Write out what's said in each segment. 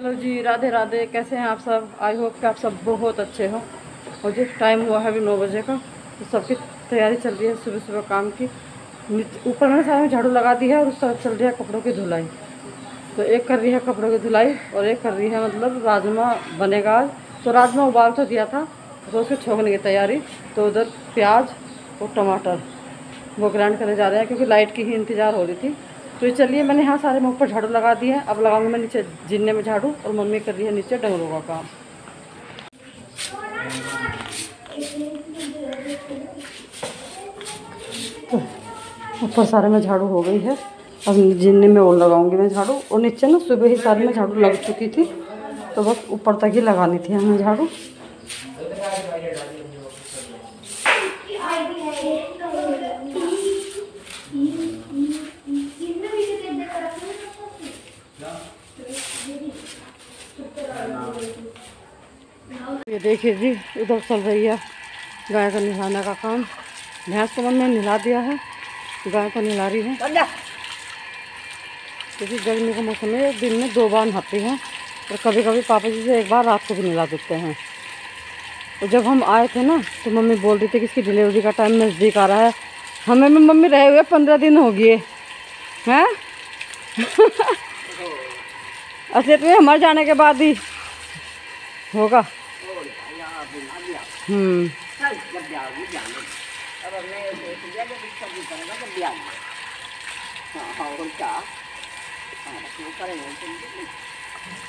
Hello जी, राधे राधे, कैसे हैं आप सब? आई होप कि आप सब बहुत अच्छे हो। और जी टाइम हुआ है अभी नौ बजे का तो सबकी तैयारी चल रही है सुबह सुबह काम की। ऊपर मैंने सारे में झाड़ू लगा दी है और उस तरफ़ चल रही है कपड़ों की धुलाई। तो एक कर रही है कपड़ों की धुलाई और एक कर रही है मतलब राजमा बनेगा। तो राजमा उबाल तो दिया था तो उसको छोंकने की तैयारी। तो उधर प्याज और टमाटर वो ग्राइंड करने जा रहे हैं क्योंकि लाइट की ही इंतज़ार हो रही थी। तो चलिए, मैंने यहाँ सारे मुँह पर झाड़ू लगा दिए हैं। अब लगाऊँगी मैं नीचे जिन्ने में झाड़ू और मम्मी कर रही है नीचे डंगरों का काम। ऊपर सारे में झाड़ू हो गई है। अब जिन्ने में और लगाऊँगी मैं झाड़ू। और नीचे ना सुबह ही सारी में झाड़ू लग चुकी थी तो बस ऊपर तक ही लगानी थी हमें झाड़ू। ये देखिए जी उधर चल रही है गाय का नहलाने का काम। भैंस को मम्मी ने नहला दिया है गाय को नहला रही है। क्योंकि गर्मी का मौसम है दिन में दो बार नहाती हैं और कभी कभी पापा जी से एक बार रात को भी नहला देते हैं। और जब हम आए थे ना तो मम्मी बोल रही थी कि इसकी डिलीवरी का टाइम नज़दीक आ रहा है। हमें में मम्मी रहे हुए पंद्रह दिन हो गए। हैं? असलियत में हमारे जाने के बाद ही होगा।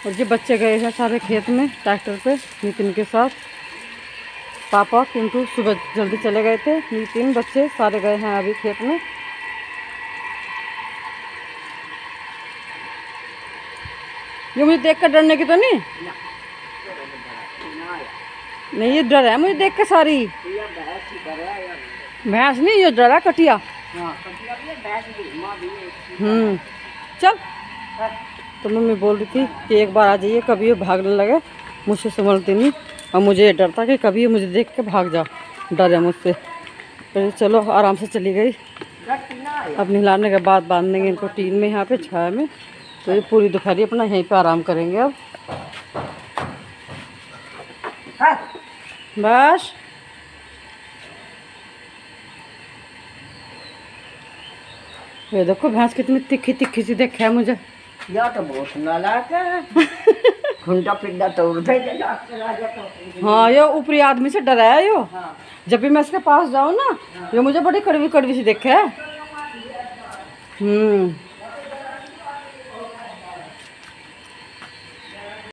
और ये बच्चे गए हैं सारे खेत में, ट्रैक्टर पे, नितिन के साथ। पापा किंतु सुबह जल्दी चले गए थे। नितिन, बच्चे सारे गए हैं अभी खेत में। ये मुझे देख कर डरने की तो नहीं? नहीं, ये डर है, मुझे देख के सारी। भैंस नहीं, ये डर है, कटिया। हम्म चल। तो मम्मी बोल रही थी कि एक बार आ जाइए, कभी ये भागने लगे, मुझसे संभलती नहीं। और मुझे ये डर था कि कभी मुझे देख के भाग जा, डर है मुझसे। फिर चलो, आराम से चली गई। अब नहलाने के बाद बांधेंगे इनको टीन में, यहाँ पे छाया में। तो ये पूरी दोपहरी अपना यहीं पे आराम करेंगे अब। बस। ये देखो भैंस कितनी तिखी तिखी सी देखे है मुझे। या तो बहुत नालायक है। घुंटा पिंडा तोड़ दे हाँ ये ऊपरी आदमी से डरा है यो। हाँ। जब भी मैं इसके पास जाऊँ ना हाँ। ये मुझे बड़ी कड़वी कड़वी सी देखे। है हम्म।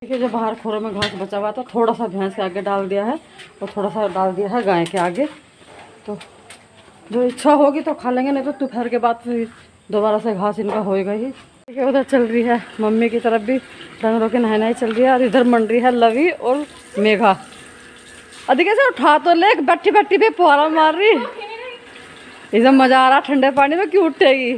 देखिए, जो बाहर खोरों में घास बचा हुआ था थोड़ा सा भैंस के आगे डाल दिया है और थोड़ा सा डाल दिया है गाय के आगे। तो जो इच्छा होगी तो खा लेंगे, नहीं तो दोपहर के बाद फिर दोबारा से घास इनका होएगा ही। देखिए, उधर चल रही है, मम्मी की तरफ़ भी डंगरों की नहाई चल रही है, और इधर मंड रही है, लवी और मेघा। अधिक से उठा तो ले बैठी बैठी भी पुआरा मार रही। इधर मज़ा आ रहा, ठंडे पानी में क्यों उठेगी?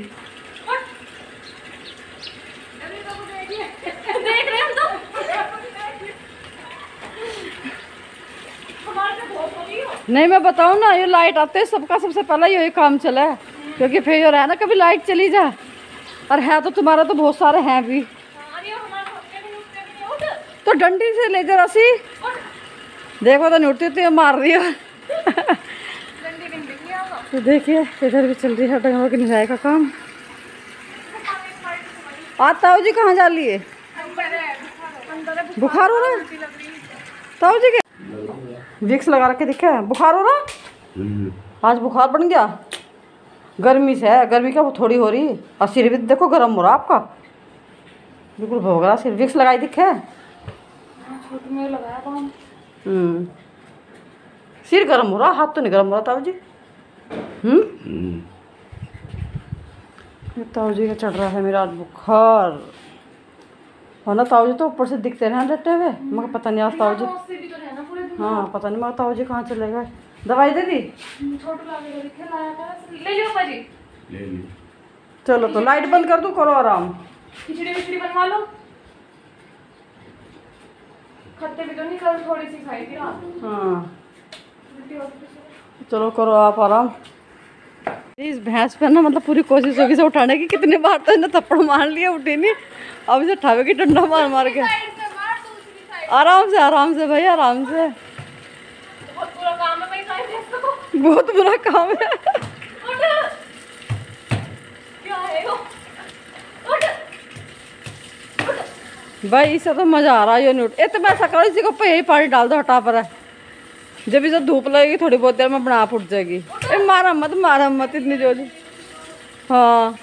नहीं, मैं बताऊँ ना, ये लाइट आते ही, सबका सबसे पहला यही काम चला है। क्योंकि फिर ये रहा ना, कभी लाइट चली जाए। और है तो तुम्हारा तो बहुत सारे हैं भी। तो डंडी से ले जा देखो तो उठती तो मार रही हो। तो देखिए, इधर भी चल रही है डंगरों की निराई का काम। आज ताऊ जी कहाँ जा लिए बुखार हो रहा है? ताऊ जी के विक्स लगा रखे दिखे है? बुखार हो रहा? आज बुखार बन गया? गर्मी से है गर्मी क्या वो थोड़ी हो रही? और सिर भी देखो गर्म हो रहा आपका। बिल्कुल भोग रहा सिर। विक्स लगाई दिखे हम्म। सिर गर्म हो रहा हाथ तो नहीं गर्म हो रहा ताऊ जी हम्म? ताऊ जी का चढ़ रहा है मेरा आज बुखार। और ना ताऊ जी तो ऊपर से दिखते रहे डटे हुए मगर पता नहीं आज ताऊ जी हाँ पता नहीं ताऊ जी कहाँ चले गए? दवाई दे दी? चलो तो लाइट बंद कर दूँ करो आराम। खिचड़ी विचड़ी बनवा लो। खट्टे भी तो नहीं कल थोड़ी सी खाई थी रात। हाँ। चलो करो आप आराम। इस भैंस पे ना मतलब पूरी कोशिश होगी से उठाने की कितने बार तो इन्हें थप्पड़ मार लिया उठी नहीं। अब इसे उठावेगी डंडा मार मार के आराम से आराम से भाई आराम से बहुत बुरा काम है भाई गाय भैंस को बहुत बुरा काम है। भाई इससे तो मज़ा आ रहा है ये नहीं उठ तो मैं ऐसा करो इसी को यही पानी डाल दो हटा पर। जब इसे धूप लगेगी थोड़ी बहुत देर में बना उठ जाएगी। ए मारा मत मारा मत इतनी ज़ोर। हाँ।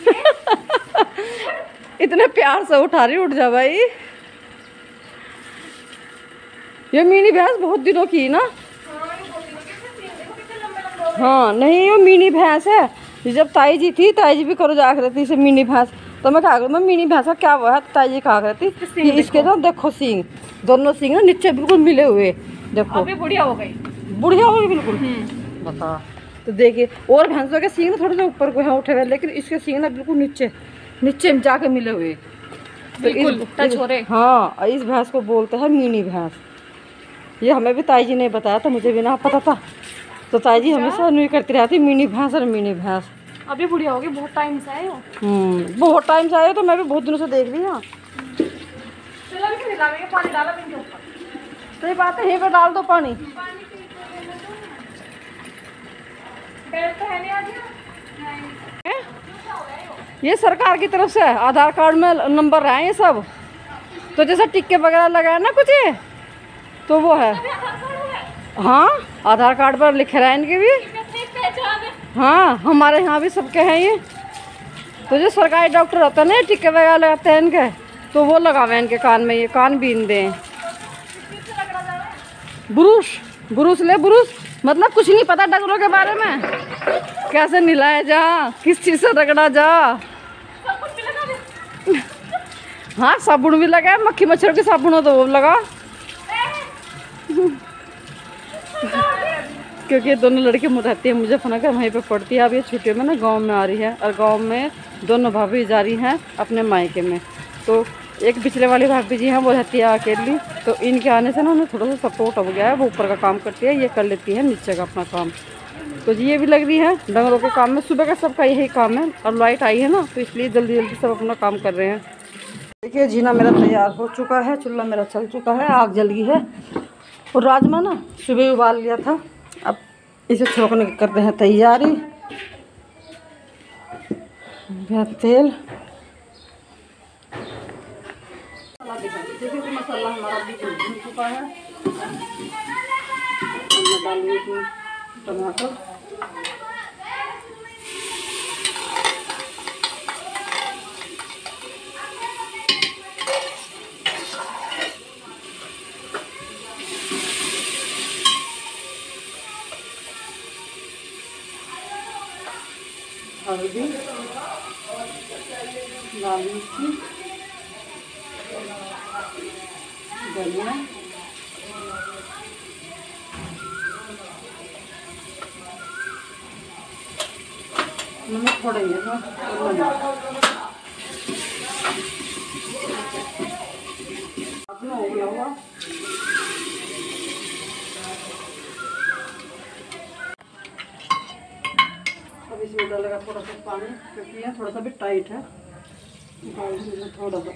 इतने प्यार से उठा रही उठ जा भाई। ये मिनी भैंस बहुत दिनों की ना। हाँ ये नहीं वो मिनी भैंस है। ये जब ताई जी थी ताई जी भी करो जा रही थी इसे मिनी भैंस। तो मैं कहा मैं मिनी भैंस का क्या हुआ है ताई जी कहा करती कि इसके ना देखो सींग दोनों सींग ना नीचे बिल्कुल मिले हुए देखो। बुढ़िया हो गई। बुढ़िया हो गई बिल्कुल। बता। तो देखिए और भैंसों के सींग ना थोड़े से ऊपर को है उठे हुए लेकिन इसके सींग ना बिल्कुल नीचे नीचे जाके मिले हुए। तो बिल्कुल, टच हो रहे। हाँ इस भैंस को बोलते हैं मिनी भैंस। ये हमें भी ताई जी ने बताया था मुझे भी ना पता था। तो ताई जी हमेशा नहीं करती रहती मिनी भैंस और मिनी भैंस। अभी बुढ़िया हो गई बहुत टाइम से आए हो। हम्म बहुत टाइम से आए तो मैं भी बहुत दिनों से देख रही हूँ। सही बात है यहीं पे डाल दो पानी। तो ये सरकार की तरफ़ से आधार कार्ड में नंबर है ये सब। तो जैसे टिक्के वगैरह लगाए ना कुछ? ये तो वो है। हाँ? आधार कार्ड पर लिखे रहे हैं इनके भी? है, हमारे यहाँ भी सबके हैं ये। तो जो सरकारी डॉक्टर होते हैं ना टिक्के वगैरह लगाते हैं इनके तो वो लगावे इनके कान में, ये कान बीन दें। ब्रूश ब्रूश ले, ब्रूश। मतलब कुछ नहीं पता डगरों के बारे में। कैसे मिलाया जा, किस चीज़ से रगड़ा जा। हाँ साबुन भी लगा मक्खी मच्छर के साबुन हो तो वो लगा। क्योंकि दोनों लड़के रहती है। मुझे फना कर वहीं पे पढ़ती है। अब ये छुट्टियों में ना गाँव में आ रही है और गाँव में दोनों भाभी जा रही हैं अपने मायके में। तो एक पिछले वाली भाभी जी हैं, वो रहती है अकेली। तो इनके आने से ना उन्हें थोड़ा सा सपोर्ट हो गया है। वो ऊपर का काम करती है, ये कर लेती है नीचे का अपना काम। तो ये भी लग रही है, डंगरों के काम में। सुबह का सबका यही काम है और लाइट आई है ना तो इसलिए जल्दी जल्दी सब अपना काम कर रहे हैं। देखिए, जीना मेरा तैयार हो चुका है, चूल्हा मेरा चल चुका है, आग जल गई है। और राजमा ना सुबह उबाल लिया था। अब इसे छोंकने की करते हैं तैयारी। तेल। मसाला हमारा भी चुका है। टमाटर हल्दी लाल मिर्ची धनिया नमक और अपना गया इसमें डालेगा थोड़ा सा पानी, क्योंकि ये थोड़ा सा भी टाइट है। थोड़ा सा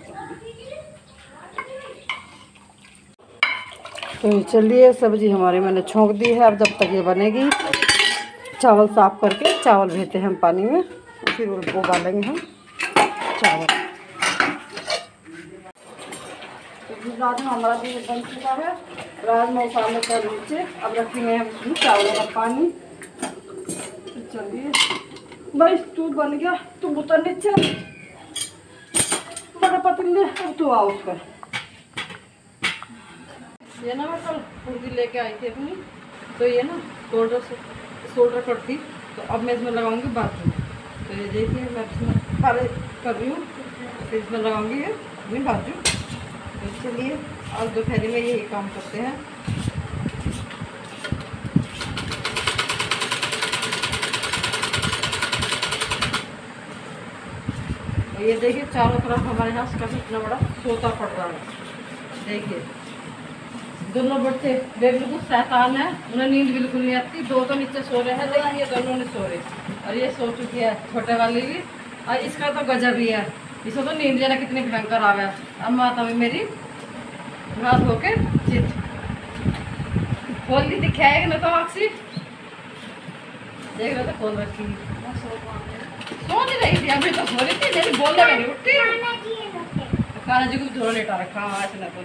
तो चलिए, सब्ज़ी हमारी मैंने छोंक दी है। अब जब तक ये बनेगी, चावल साफ़ करके चावल भेजते हैं हम पानी में फिर वो उबालेंगे हम चावल। तो हमारा भी बन चुका है। राजमा उबालने कर नीचे। अब रखेंगे हम चावलों का पानी। तो चलिए। भाई, तू बन गया, तू उतर नीचे। बड़ा पतले अब तू आओ उस पर। ये ना मैं कल कुर्ती लेके आई थी अपनी तो ये ना शोल्डर से शोल्डर कट थी तो अब मैं इसमें लगाऊँगी बाथरूम। तो ये देखिए, मैं इसमें पहले कर रही हूँ फिर इसमें लगाऊँगी ये बाजू तो चलिए आज दोपहर में यही काम करते हैं। ये देखिए, चारों तरफ़ हमारे यहाँ का इतना बड़ा सोता पड़ रहा है। देखिए, दोनों बच्चे वे बिल्कुल शैतान है, उन्हें नींद बिल्कुल नहीं आती, दो तो नीचे सो रहे हैं लेकिन ये दोनों नहीं सो रहे। और ये सो चुकी है, छोटे वाली भी, और इसका तो गजब ही है। इसको तो नींद जाना कितनी भयंकर आ गया अब माता भी मेरी हाथ होके चित खोल दी दिखाएगा ना तो आक्सी देख रहे तो खोल रखी थी तो सो रही थी मेरी बोल जी को लेटा रखा बोल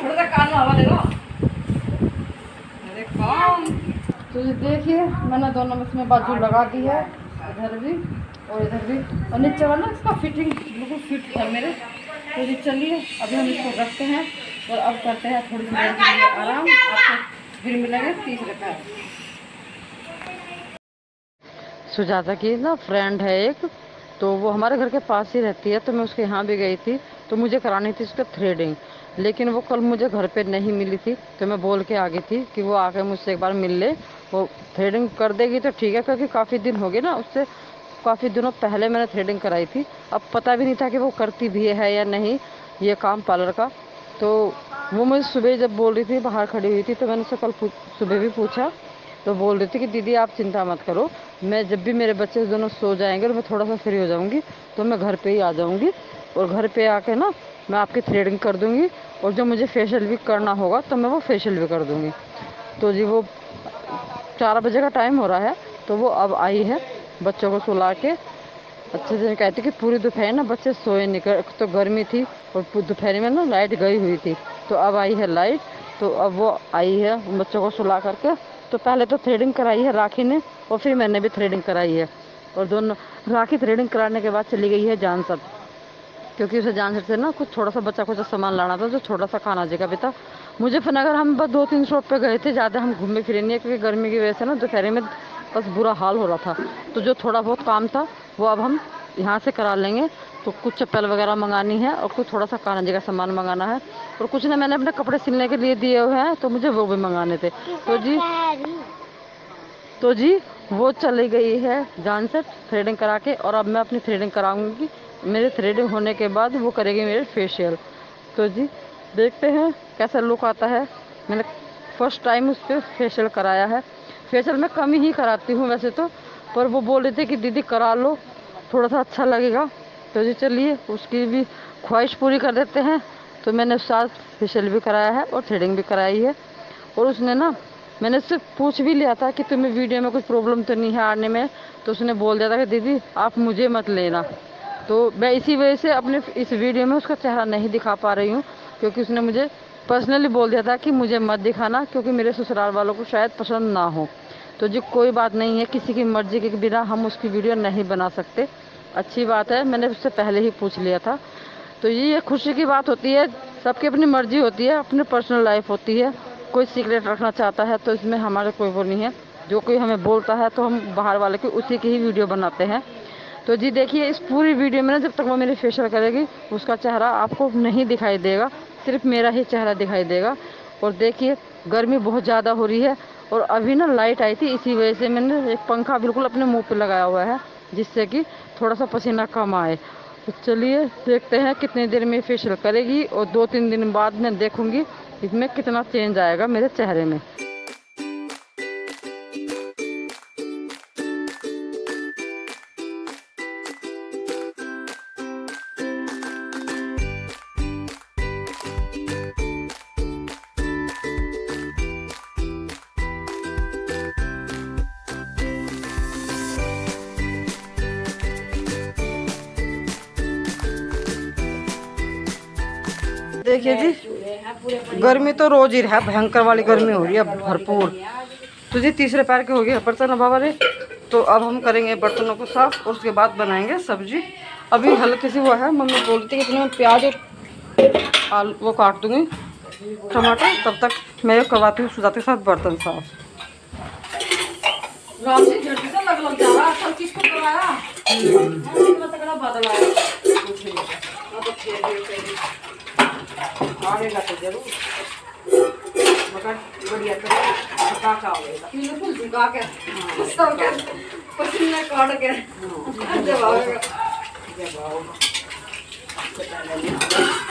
थोड़ा सा कान में हवा दे तो देखिए, मैंने दोनों में इसमें बाजू लगा दी है, इधर भी। और इधर भी। और नीचे वाला इसका फिटिंग बिल्कुल फिट है मेरे। तो ये चलिए, अभी हम इसको रखते हैं और अब करते हैं थोड़ी देर के लिए आराम। आपको फिर मिलेंगे तीसरे पैर। सुजाता की ना फ्रेंड है एक तो वो हमारे घर के पास ही रहती है तो मैं उसके यहाँ भी गई थी तो मुझे करानी थी उसका थ्रेडिंग लेकिन वो कल मुझे घर पे नहीं मिली थी तो मैं बोल के आ गई थी कि वो आके मुझसे एक बार मिल ले। वो थ्रेडिंग कर देगी तो ठीक है, क्योंकि काफ़ी दिन हो गए ना उससे काफ़ी दिनों पहले मैंने थ्रेडिंग कराई थी। अब पता भी नहीं था कि वो करती भी है या नहीं, ये काम पार्लर का। तो वो मुझे सुबह जब बोल रही थी, बाहर खड़ी हुई थी तो मैंने उससे कल सुबह भी पूछा। तो बोल रही थी कि, दीदी, आप चिंता मत करो। मैं जब भी मेरे बच्चे दोनों सो जाएँगे और मैं थोड़ा सा फ्री हो जाऊँगी तो मैं घर पे ही आ जाऊँगी। और घर पे आके ना, मैं आपकी थ्रेडिंग कर दूँगी। और जो मुझे फेशियल भी करना होगा तो मैं वो फेशियल भी कर दूँगी। तो जी, वो चार बजे का टाइम हो रहा है तो वो अब आई है। बच्चों को सुला के अच्छे से कहती कि पूरी दोपहर ना बच्चे सोए निकल तो गर्मी थी और दोपहर में ना लाइट गई हुई थी। तो अब आई है लाइट तो अब वो आई है बच्चों को सुला करके। तो पहले तो थ्रेडिंग कराई है राखी ने और फिर मैंने भी थ्रेडिंग कराई है। और दोनों, राखी थ्रेडिंग कराने के बाद चली गई है जान जानसर क्योंकि उसे जानसर से ना कुछ थोड़ा सा बच्चा कुछ सामान लाना था, जो छोटा सा खाना जी का भी था। मुझे फिर अगर हम बस दो तीन शॉप पे गए थे, ज़्यादा हम घूमे फिरे नहीं है क्योंकि गर्मी की वजह से ना दोपहर में बस बुरा हाल हो रहा था। तो जो थोड़ा बहुत काम था, वो अब हम यहाँ से करा लेंगे। तो कुछ चप्पल वगैरह मंगानी है और कुछ थोड़ा सा काना जी का सामान मंगाना है। और कुछ ना मैंने अपने कपड़े सिलने के लिए दिए हुए हैं तो मुझे वो भी मंगाने थे। तो जी तो जी, वो चली गई है जान से थ्रेडिंग करा के और अब मैं अपनी थ्रेडिंग कराऊँगी। मेरे थ्रेडिंग होने के बाद वो करेगी मेरे फेशियल। तो जी, देखते हैं कैसा लुक आता है। मैंने फ़र्स्ट टाइम उस पर फेशियल कराया है। फेशियल मैं कम ही कराती हूँ वैसे तो पर वो बोल रहे थे कि दीदी करा लो, थोड़ा सा अच्छा लगेगा। तो जी चलिए, उसकी भी ख्वाहिश पूरी कर देते हैं। तो मैंने साथ फेशियल भी कराया है और थ्रेडिंग भी कराई है। और उसने ना, मैंने उससे पूछ भी लिया था कि तुम्हें वीडियो में कुछ प्रॉब्लम तो नहीं है आने में? तो उसने बोल दिया था कि दीदी, आप मुझे मत लेना। तो मैं इसी वजह से अपने इस वीडियो में उसका चेहरा नहीं दिखा पा रही हूँ, क्योंकि उसने मुझे पर्सनली बोल दिया था कि मुझे मत दिखाना क्योंकि मेरे ससुराल वालों को शायद पसंद ना हो। तो जी, कोई बात नहीं है, किसी की मर्ज़ी के बिना हम उसकी वीडियो नहीं बना सकते। अच्छी बात है, मैंने उससे पहले ही पूछ लिया था। तो ये खुशी की बात होती है, सबकी अपनी मर्ज़ी होती है, अपनी पर्सनल लाइफ होती है। कोई सीक्रेट रखना चाहता है तो इसमें हमारे कोई वो नहीं है। जो कोई हमें बोलता है तो हम बाहर वाले की उसी की ही वीडियो बनाते हैं। तो जी, देखिए, इस पूरी वीडियो में ना जब तक वो मेरी फेशियल करेगी, उसका चेहरा आपको नहीं दिखाई देगा। सिर्फ़ मेरा ही चेहरा दिखाई देगा। और देखिए, गर्मी बहुत ज़्यादा हो रही है और अभी ना लाइट आई थी, इसी वजह से मैंने एक पंखा बिल्कुल अपने मुँह पे लगाया हुआ है, जिससे कि थोड़ा सा पसीना कम आए। तो चलिए, देखते हैं कितनी देर में फेशियल करेगी और दो तीन दिन बाद मैं देखूँगी इसमें कितना चेंज आएगा मेरे चेहरे में। गर्मी तो रोज ही है भयंकर वाली गर्मी हो रही है भरपूर। तो जी तीसरे पैर के हो गए बर्तन बाबा रे। तो अब हम करेंगे बर्तनों को साफ़ और उसके बाद बनाएँगे सब्ज़ी। अभी हल्की सी वो है मम्मी बोलती है कि इसमें प्याज और आलू वो काट दूँगी टमाटर तब तक मैं करवाती हूँ सुजाते के साथ बर्तन साफ़। लग अब तो तो ज़रूर? मगर बढ़िया तो झुका का होगा बिल्कुल झुका के। सब के पसीने काट के। जब आएगा जब आओगा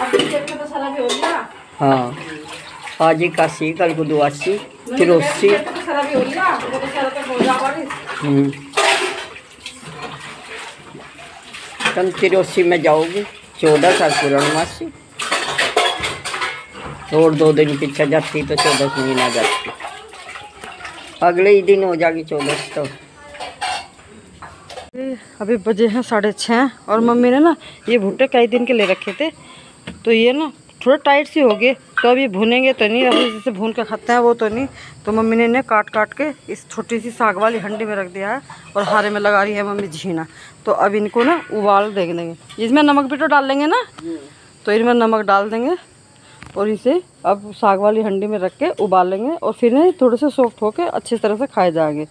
अब टीचर का तो सारा भी हो गया? हाँ। आज कल को दो अस्सी फिर अस्सी हम्म। तुम तिरस्सी में जाओगी चौदह साल पूर्णमासी और दो दिन पीछे जाती तो चौदह महीना जाती। अगले ही दिन हो जाएगी चौदह तो। अभी बजे हैं साढ़े छः और मम्मी ने ना ये भुट्टे कई दिन के ले रखे थे। तो ये ना थोड़ा टाइट सी हो गए तो अभी भुनेंगे तो नहीं, अभी जैसे भून के खाते हैं वो तो नहीं। तो मम्मी ने इन्हें काट काट के इस छोटी सी साग वाली हंडी में रख दिया है, और हारे में लगा रही है मम्मी झीना तो अब इनको ना उबाल देंगे। देंगे इसमें नमक भी तो डाल लेंगे ना? तो इनमें नमक डाल देंगे। और इसे अब साग वाली हंडी में रख के उबाल लेंगे और फिर ना थोड़े से सॉफ्ट होकर अच्छी तरह से खाए जाएँगे।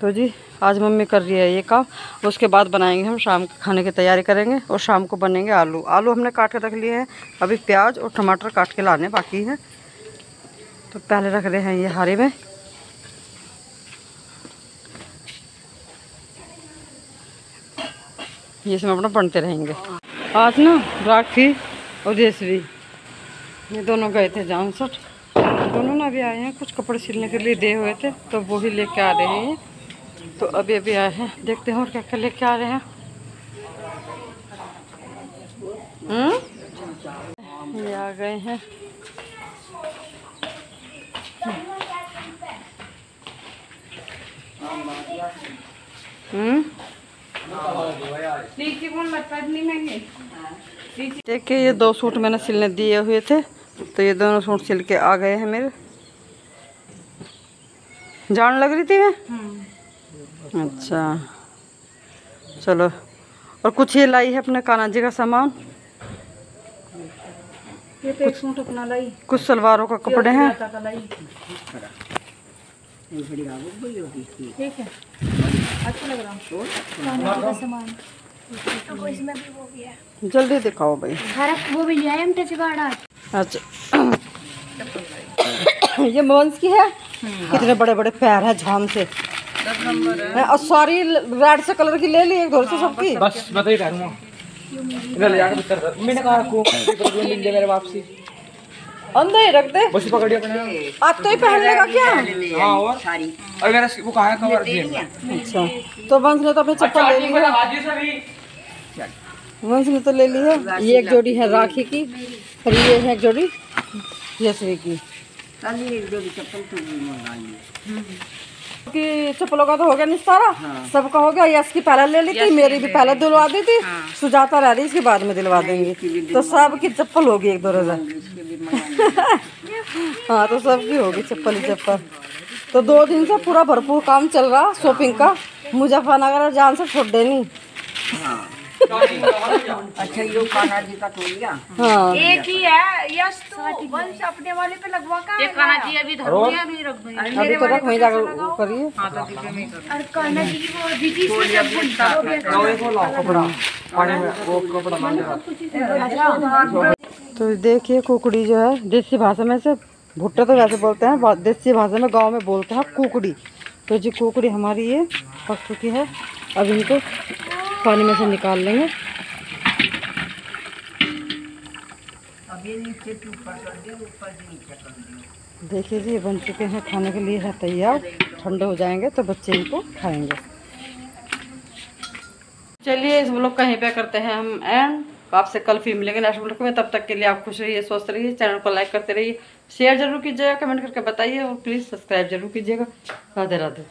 तो जी, आज मम्मी कर रही है ये काम, उसके बाद बनाएँगे हम शाम के खाने की तैयारी करेंगे और शाम को बनेंगे आलू। आलू हमने काट के रख लिए हैं, अभी प्याज और टमाटर काट के लाने बाकी हैं। तो पहले रख रहे हैं ये हारे में। ये इसमें अपना बनते रहेंगे। आज ना राखी और जैसवी ये दोनों गए थे जानसठ दोनों ना अभी आए हैं, कुछ कपड़े सिलने के लिए दे हुए थे तो वो ही लेके आ रहे हैं। तो अभी अभी आए हैं। देखते हैं और क्या क्या लेके आ रहे हैं। हम्म? ये आ गए हैं। हम्म? देखिए, ये दो सूट मैंने सिलने दिए हुए थे। तो ये दोनों सूट सिल के आ गए हैं मेरे। जान लग रही थी मैं? अच्छा। चलो। और कुछ ये लाई है अपने कान्हा जी का सामान? ये तो एक सूट अपना लाई। कुछ सलवारों का कपड़े हैं? ठीक है। अच्छा लग रहा। है तो जल्दी दिखाओ भाई। वो भी है गार्ड आज। अच्छा। ये मोन्स की है? कितने बड़े बड़े पैर है झाम से। है। और सारी रेड से कलर की ले ली एक धोर से सबकी? बस बताइए मैंने कहा मेरे वापसी। अंदर ही रख दे। बस पकड़िए अपने आज तो ही पहन लेगा क्या? हाँ और? और मेरा वो कहाँ है कवर? दिए अच्छा तो वंश ने तो अपने चप्पल ले ली सभी वंश ने तो ले ली है। ये एक जोड़ी है राखी की। और ये है एक जोड़ी यशवी की कल एक जोड़ी चप्पल तो मंगा ली कि चप्पलों का तो हो गया निस्तारा। हाँ। सबका हो गया यश की पहले ले ली थी मेरी भी पहले दिलवा दी थी। हाँ। सुजाता रह रही इसके बाद में दिलवा देंगे। तो सबकी चप्पल होगी एक दो रोजा। हाँ तो सबकी होगी चप्पल ही चप्पल। तो दो दिन से पूरा भरपूर काम चल रहा शॉपिंग का। मुजफ्फरनगर और जान से छोड़ देनी अच्छा ये कान्हा जी का तोलिया। हाँ। एक ही है यस तो वंश अपने वाले पे लगवा का ये खाना जी अभी धनिया अभी रख दो अभी तो रख वहीं जाकर करिए। और कान्हा जी की वो दीदी से सब बोलता हो वो एक लाओ कपड़ा। पानी में वो कपड़ा मान दे तो देखिए कुकड़ी जो है देसी भाषा में से भुट्टा तो वैसे बोलते हैं देसी भाषा में गाँव में बोलते हैं कुकड़ी। तो जी कुकड़ी हमारी ये पक चुकी है। अब इनको पानी में से निकाल लेंगे। देखिए जी ये बन चुके हैं खाने के लिए है तैयार। ठंडे हो जाएँगे तो बच्चे इनको खाएँगे। चलिए इस ब्लॉग का यहीं पे करते हैं हम एंड आपसे कल फिर मिलेंगे नेक्स्ट ब्लॉग में। तब तक के लिए आप खुश रहिए स्वस्थ रहिए चैनल को लाइक करते रहिए। शेयर ज़रूर कीजिएगा कमेंट करके बताइए और प्लीज़ सब्सक्राइब ज़रूर कीजिएगा। राधे राधे।